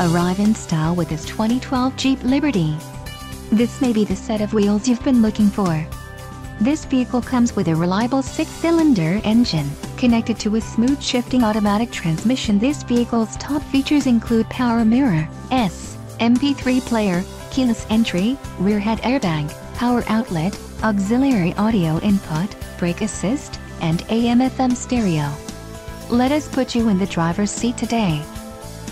Arrive in style with this 2012 Jeep Liberty. This may be the set of wheels you've been looking for. This vehicle comes with a reliable six-cylinder engine, connected to a smooth shifting automatic transmission. This vehicle's top features include power mirror, S, MP3 player, keyless entry, rear head airbag, power outlet, auxiliary audio input, brake assist, and AM-FM stereo. Let us put you in the driver's seat today.